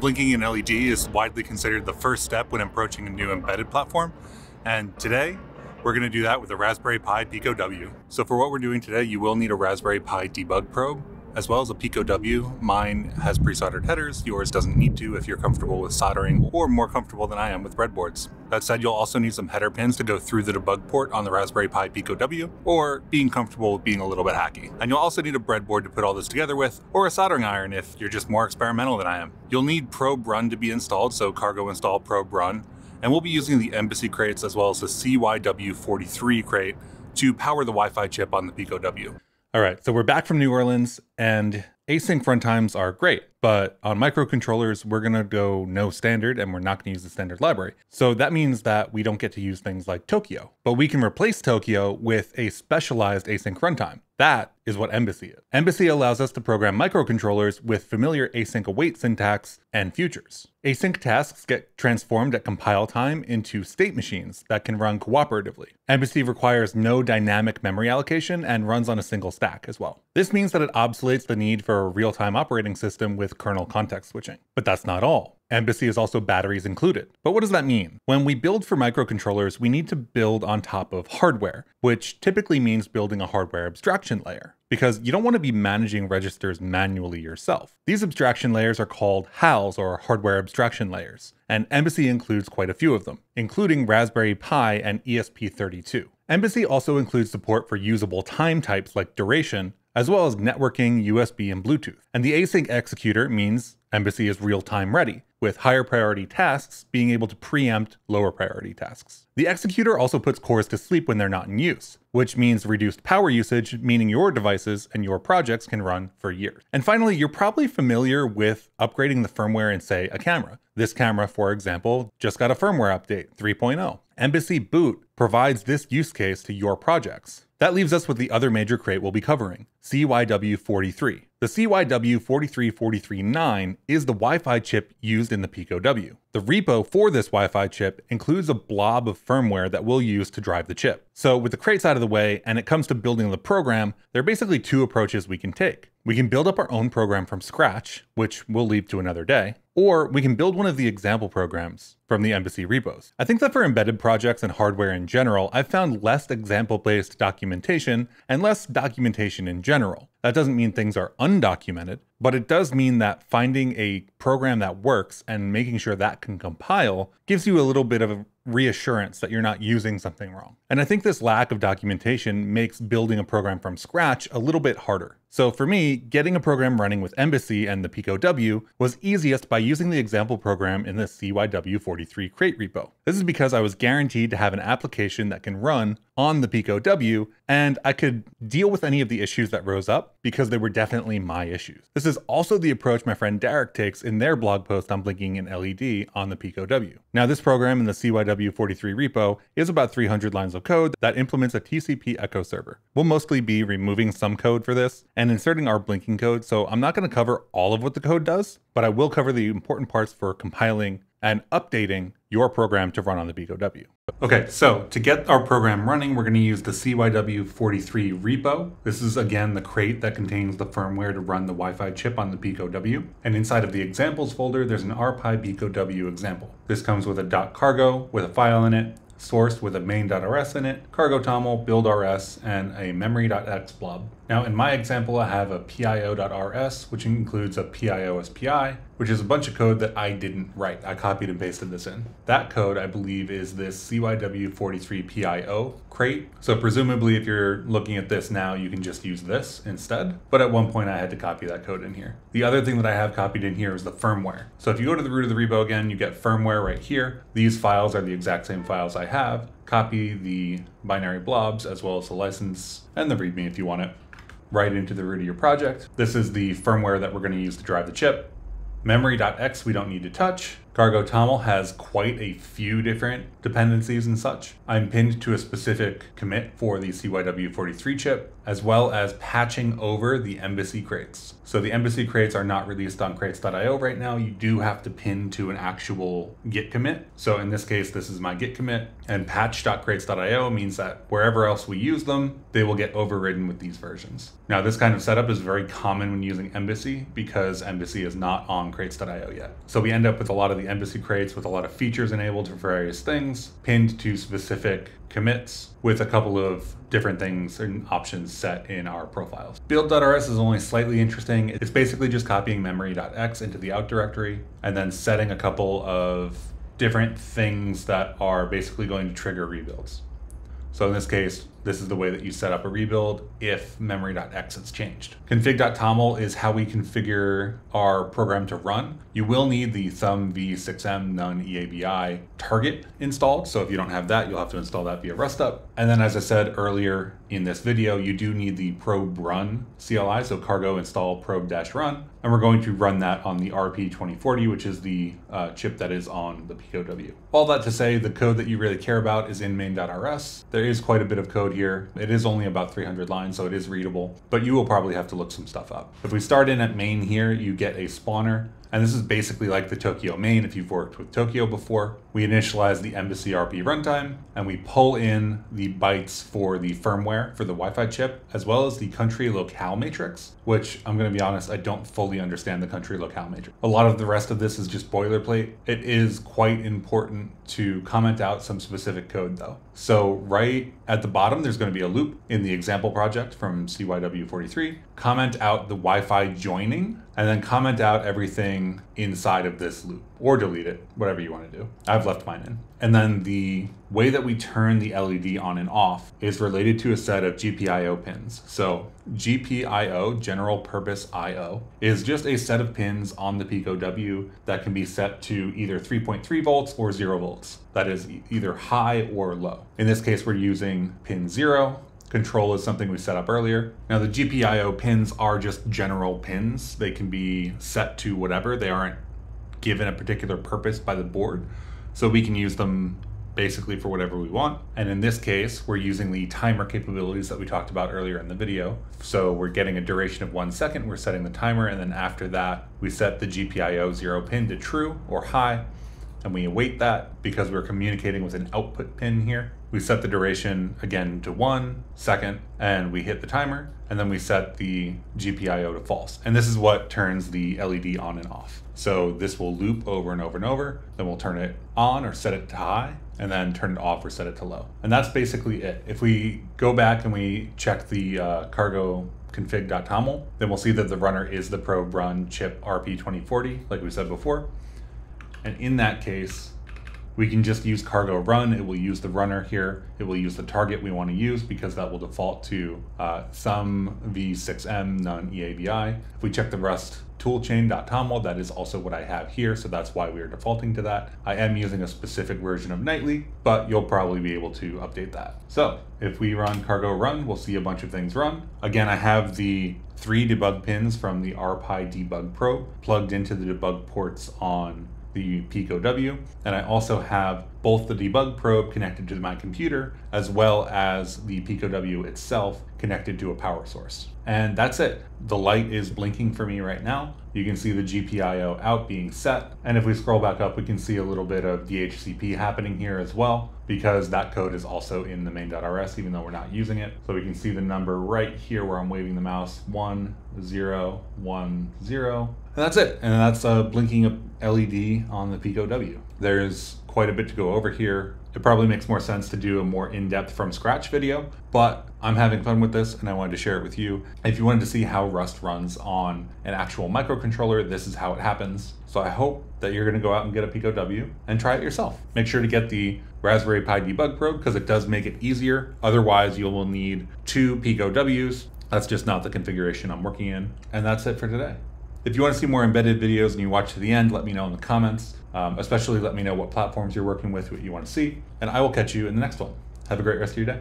Blinking an LED is widely considered the first step when approaching a new embedded platform, and today we're going to do that with a Raspberry Pi Pico W. So for what we're doing today, you will need a Raspberry Pi debug probe, as well as a Pico W. Mine has pre-soldered headers, yours doesn't need to if you're comfortable with soldering or more comfortable than I am with breadboards. That said, you'll also need some header pins to go through the debug port on the Raspberry Pi Pico W, or being comfortable with being a little bit hacky. And you'll also need a breadboard to put all this together with, or a soldering iron if you're just more experimental than I am. You'll need Probe Run to be installed, so cargo install Probe Run, and we'll be using the Embassy crates as well as the CYW43 crate to power the Wi-Fi chip on the Pico W. All right, so we're back from New Orleans, and async runtimes are great, but on microcontrollers, we're gonna go no standard and we're not gonna use the standard library. So that means that we don't get to use things like Tokio, but we can replace Tokio with a specialized async runtime. That is what Embassy is. Embassy allows us to program microcontrollers with familiar async await syntax and futures. Async tasks get transformed at compile time into state machines that can run cooperatively. Embassy requires no dynamic memory allocation and runs on a single stack as well. This means that it obsoletes the need for a real-time operating system with kernel context switching. But that's not all. Embassy is also batteries included. But what does that mean? When we build for microcontrollers, we need to build on top of hardware, which typically means building a hardware abstraction layer because you don't want to be managing registers manually yourself. These abstraction layers are called HALs or hardware abstraction layers, and Embassy includes quite a few of them, including Raspberry Pi and ESP32. Embassy also includes support for usable time types like duration, as well as networking, USB, and Bluetooth. And the async executor means Embassy is real-time ready, with higher priority tasks being able to preempt lower priority tasks. The executor also puts cores to sleep when they're not in use, which means reduced power usage, meaning your devices and your projects can run for years. And finally, you're probably familiar with upgrading the firmware in, say, a camera. This camera, for example, just got a firmware update 3.0. Embassy Boot provides this use case to your projects. That leaves us with the other major crate we'll be covering, CYW43. The CYW43439 is the Wi-Fi chip used in the Pico W. The repo for this Wi-Fi chip includes a blob of firmware that we'll use to drive the chip. So with the crates out of the way and it comes to building the program, there are basically two approaches we can take. We can build up our own program from scratch, which we'll leave to another day, or we can build one of the example programs from the Embassy repos. I think that for embedded projects and hardware in general, I've found less example-based documentation and less documentation in general. That doesn't mean things are undocumented, but it does mean that finding a program that works and making sure that can compile gives you a little bit of reassurance that you're not using something wrong. And I think this lack of documentation makes building a program from scratch a little bit harder. So for me, getting a program running with Embassy and the Pico W was easiest by using the example program in the CYW43 crate repo. This is because I was guaranteed to have an application that can run on the Pico W, and I could deal with any of the issues that rose up because they were definitely my issues. This is also the approach my friend Darrik takes in their blog post on blinking an LED on the Pico W. Now this program in the CYW43 repo is about 300 lines of code that implements a TCP echo server. We'll mostly be removing some code for this and inserting our blinking code, so I'm not going to cover all of what the code does, but I will cover the important parts for compiling and updating your program to run on the Pico W. Okay, so to get our program running, we're going to use the CYW43 repo. This is again the crate that contains the firmware to run the Wi-Fi chip on the Pico W. And inside of the examples folder, there's an RPi Pico example. This comes with a .cargo with a file in it, sourced with a main.rs in it, cargo toml, build.rs, and a memory.x blob. Now in my example, I have a pio.rs, which includes a piospi, which is a bunch of code that I didn't write. I copied and pasted this in. That code, I believe, is this CYW43PIO crate. So presumably if you're looking at this now, you can just use this instead. But at one point I had to copy that code in here. The other thing that I have copied in here is the firmware. So if you go to the root of the repo again, you get firmware right here. These files are the exact same files I have. Copy the binary blobs as well as the license and the README if you want it right into the root of your project. This is the firmware that we're going to use to drive the chip. Memory.x we don't need to touch. Cargo TOML has quite a few different dependencies and such. I'm pinned to a specific commit for the CYW43 chip, as well as patching over the embassy crates. So the embassy crates are not released on crates.io right now. You do have to pin to an actual git commit. So in this case, this is my git commit and patch.crates.io means that wherever else we use them, they will get overridden with these versions. Now this kind of setup is very common when using Embassy because Embassy is not on crates.io yet. So we end up with a lot of the Embassy crates with a lot of features enabled for various things, pinned to specific commits with a couple of different things and options set in our profiles. Build.rs is only slightly interesting. It's basically just copying memory.x into the out directory and then setting a couple of different things that are basically going to trigger rebuilds. So in this case, this is the way that you set up a rebuild if memory.x has changed. Config.toml is how we configure our program to run. You will need the thumb v6m none EABI target installed. So if you don't have that, you'll have to install that via rustup. And then as I said earlier in this video, you do need the probe run CLI. So cargo install probe dash run. And we're going to run that on the RP2040, which is the uh, chip that is on the PicoW. All that to say, the code that you really care about is in main.rs. There is quite a bit of code here. It is only about 300 lines, so it is readable, but you will probably have to look some stuff up. If we start in at main here, you get a spawner. And this is basically like the Tokio main if you've worked with Tokio before. We initialize the Embassy RP runtime and we pull in the bytes for the firmware for the Wi-Fi chip, as well as the country locale matrix, which I'm gonna be honest, I don't fully understand the country locale matrix. A lot of the rest of this is just boilerplate. It is quite important to comment out some specific code though. So right at the bottom, there's gonna be a loop in the example project from CYW43. Comment out the Wi-Fi joining and then comment out everything inside of this loop or delete it, whatever you want to do. I've left mine in. And then the way that we turn the LED on and off is related to a set of GPIO pins. So GPIO, general purpose IO, is just a set of pins on the Pico W that can be set to either 3.3 volts or 0 volts. That is either high or low. In this case, we're using pin 0, control is something we set up earlier. Now the GPIO pins are just general pins. They can be set to whatever. They aren't given a particular purpose by the board. So we can use them basically for whatever we want. And in this case, we're using the timer capabilities that we talked about earlier in the video. So we're getting a duration of one second, we're setting the timer, and then after that, we set the GPIO zero pin to true or high, and we await that because we're communicating with an output pin here. We set the duration again to one second and we hit the timer and then we set the GPIO to false. And this is what turns the LED on and off. So this will loop over and over and over. Then we'll turn it on or set it to high and then turn it off or set it to low. And that's basically it. If we go back and we check the uh, cargo config.toml, then we'll see that the runner is the probe run chip RP2040, like we said before. And in that case, we can just use cargo run. It will use the runner here. It will use the target we want to use because that will default to uh, thumb v6m none-eabi. If we check the Rust toolchain.toml, that is also what I have here, so that's why we are defaulting to that. I am using a specific version of Nightly, but you'll probably be able to update that. So if we run cargo run, we'll see a bunch of things run. Again, I have the three debug pins from the RPi debug probe plugged into the debug ports on the Pico W, and I also have both the debug probe connected to my computer as well as the Pico W itself connected to a power source. And that's it. The light is blinking for me right now. You can see the GPIO out being set. And if we scroll back up, we can see a little bit of DHCP happening here as well, because that code is also in the main.rs, even though we're not using it. So we can see the number right here where I'm waving the mouse, one, zero, one, zero. And that's it. And that's a blinking LED on the Pico W. There's quite a bit to go over here. It probably makes more sense to do a more in-depth from scratch video, but I'm having fun with this and I wanted to share it with you. If you wanted to see how Rust runs on an actual microcontroller, this is how it happens. So I hope that you're gonna go out and get a Pico W and try it yourself. Make sure to get the Raspberry Pi debug probe because it does make it easier. Otherwise, you will need two Pico Ws. That's just not the configuration I'm working in. And that's it for today. If you want to see more embedded videos and you watch to the end, let me know in the comments. Um, especially let me know what platforms you're working with, what you want to see, and I will catch you in the next one. Have a great rest of your day.